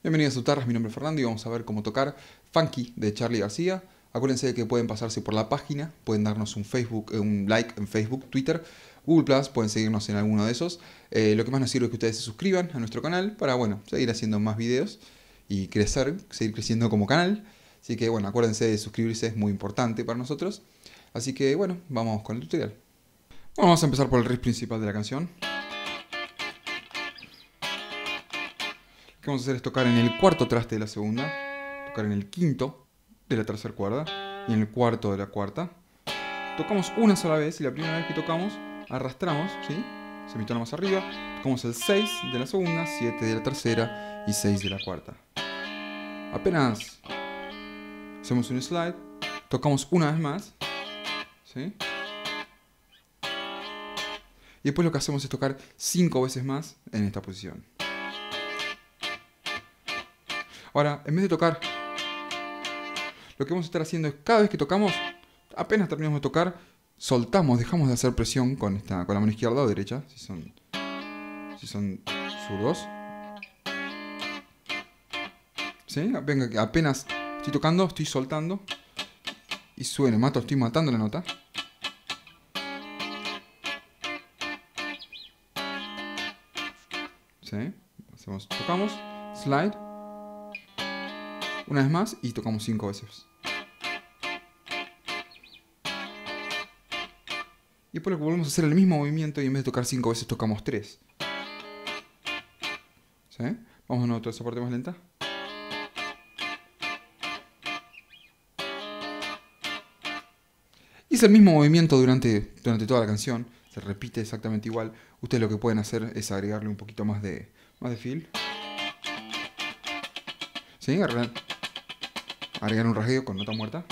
Bienvenidos a Sutarras, mi nombre es Fernando y vamos a ver cómo tocar Funky de Charlie García. Acuérdense de que pueden pasarse por la página, pueden darnos un Facebook, eh, un like en Facebook, Twitter, Google Plus, pueden seguirnos en alguno de esos. Eh, lo que más nos sirve es que ustedes se suscriban a nuestro canal para, bueno, seguir haciendo más videos y crecer, seguir creciendo como canal. Así que, bueno, acuérdense de suscribirse, es muy importante para nosotros. Así que, bueno, vamos con el tutorial. Vamos a empezar por el riff principal de la canción. Que vamos a hacer es tocar en el cuarto traste de la segunda, tocar en el quinto de la tercera cuerda y en el cuarto de la cuarta. Tocamos una sola vez y la primera vez que tocamos arrastramos, ¿sí? Semitono más arriba, tocamos el 6 de la segunda, 7 de la tercera y 6 de la cuarta. Apenas hacemos un slide, tocamos una vez más, ¿sí? Y después lo que hacemos es tocar 5 veces más en esta posición. Ahora, en vez de tocar, lo que vamos a estar haciendo es cada vez que tocamos, apenas terminamos de tocar, soltamos, dejamos de hacer presión con, esta, con la mano izquierda o derecha, si son, si son zurdos. ¿Sí? Venga, apenas estoy tocando, estoy soltando y suene, mato, estoy matando la nota. ¿Sí? Hacemos, tocamos, slide, una vez más y tocamos cinco veces. Y después volvemos a hacer el mismo movimiento y en vez de tocar cinco veces tocamos tres. ¿Sí? Vamos a otra esa parte más lenta. Y es el mismo movimiento durante, durante toda la canción. Se repite exactamente igual. Ustedes lo que pueden hacer es agregarle un poquito más de, más de feel. ¿Sí? Agregar un rasgueo con nota muerta.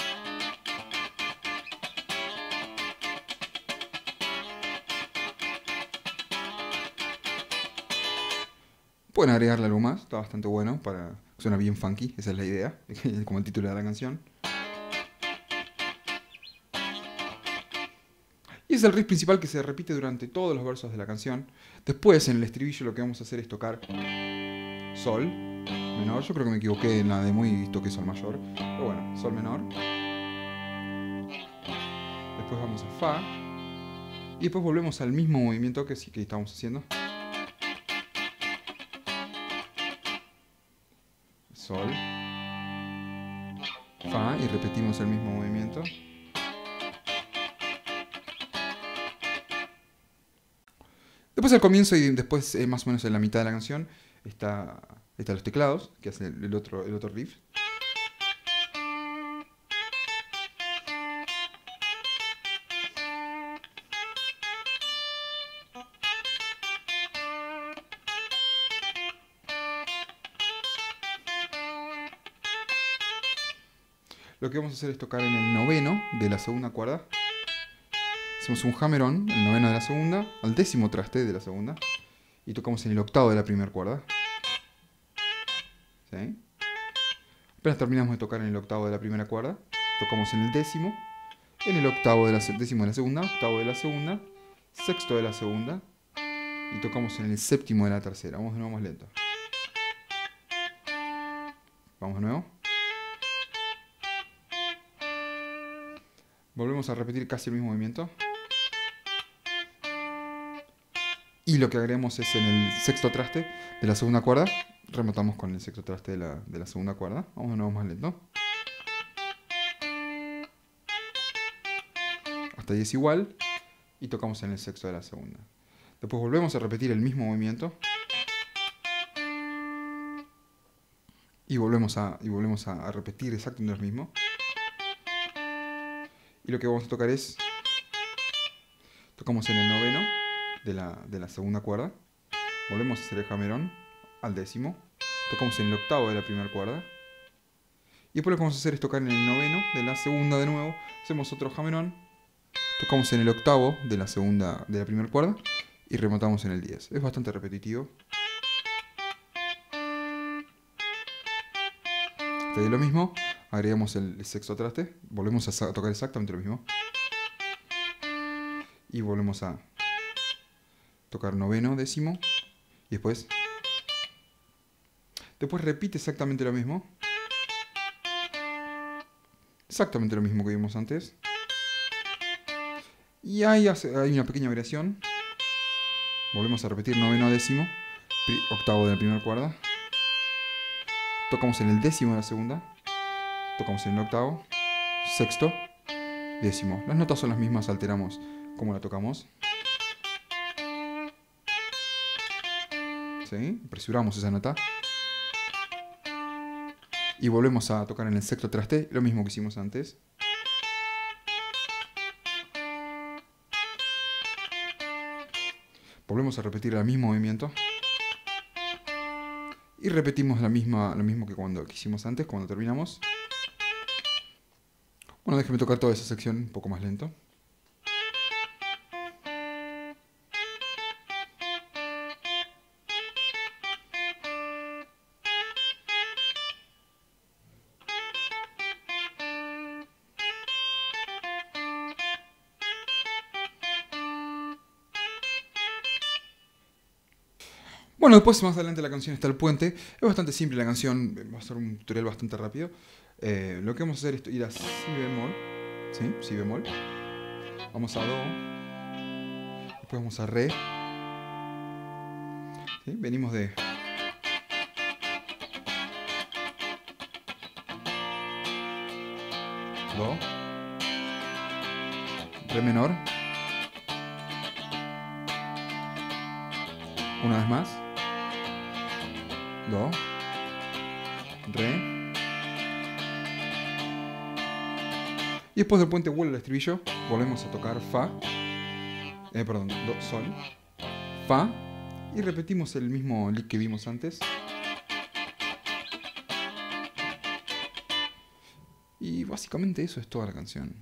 Pueden agregarle algo más, está bastante bueno, para suena bien funky, esa es la idea, como el título de la canción. Y es el riff principal que se repite durante todos los versos de la canción. Después, en el estribillo, lo que vamos a hacer es tocar Sol menor. Yo creo que me equivoqué en la de muy toque Sol mayor. Pero bueno, Sol menor. Después vamos a Fa. Y después volvemos al mismo movimiento que, que estábamos haciendo. Sol. Fa. Y repetimos el mismo movimiento. Después al comienzo y después eh, más o menos en la mitad de la canción está, están los teclados, que hacen el, otro, el otro riff. Lo que vamos a hacer es tocar en el noveno de la segunda cuerda. Hacemos un hammer-on, el noveno de la segunda, al décimo traste de la segunda. Y tocamos en el octavo de la primera cuerda. Apenas terminamos de tocar en el octavo de la primera cuerda, tocamos en el décimo, en el octavo de la, décimo de la segunda, octavo de la segunda, sexto de la segunda, y tocamos en el séptimo de la tercera. Vamos de nuevo más lento. Vamos de nuevo. Volvemos a repetir casi el mismo movimiento. Y lo que agregamos es en el sexto traste de la segunda cuerda, rematamos con el sexto traste de la, de la segunda cuerda. Vamos de nuevo más lento. Hasta 10 igual. Y tocamos en el sexto de la segunda. Después volvemos a repetir el mismo movimiento. Y volvemos a, y volvemos a, repetir exactamente lo mismo. Y lo que vamos a tocar es... Tocamos en el noveno de la, de la segunda cuerda. Volvemos a hacer el jamerón al décimo. Tocamos en el octavo de la primera cuerda. Y después lo que vamos a hacer es tocar en el noveno de la segunda de nuevo. Hacemos otro jamerón. Tocamos en el octavo de la segunda de la primera cuerda. Y rematamos en el 10. Es bastante repetitivo. Ahí lo mismo. Agregamos el sexto traste. Volvemos a tocar exactamente lo mismo. Y volvemos a tocar noveno, décimo. Y después Después repite exactamente lo mismo. Exactamente lo mismo que vimos antes. Y ahí hay una pequeña variación. Volvemos a repetir noveno a décimo. Octavo de la primera cuerda. Tocamos en el décimo de la segunda. Tocamos en el octavo. Sexto. Décimo. Las notas son las mismas, alteramos como la tocamos. ¿Sí? Presuramos esa nota. Y volvemos a tocar en el sexto traste, lo mismo que hicimos antes. Volvemos a repetir el mismo movimiento. Y repetimos la misma, lo mismo que cuando hicimos antes, cuando terminamos. Bueno, déjeme tocar toda esa sección un poco más lento. Bueno, después más adelante la canción está el puente. Es bastante simple la canción, va a ser un tutorial bastante rápido. Eh, lo que vamos a hacer es ir a Si bemol. Si bemol. Vamos a Do. Después vamos a Re. Venimos de... Do. Re menor. Una vez más do, re. Y después del puente vuelve el estribillo, volvemos a tocar fa, eh, perdón, do, sol, fa, y repetimos el mismo lick que vimos antes. Y básicamente eso es toda la canción.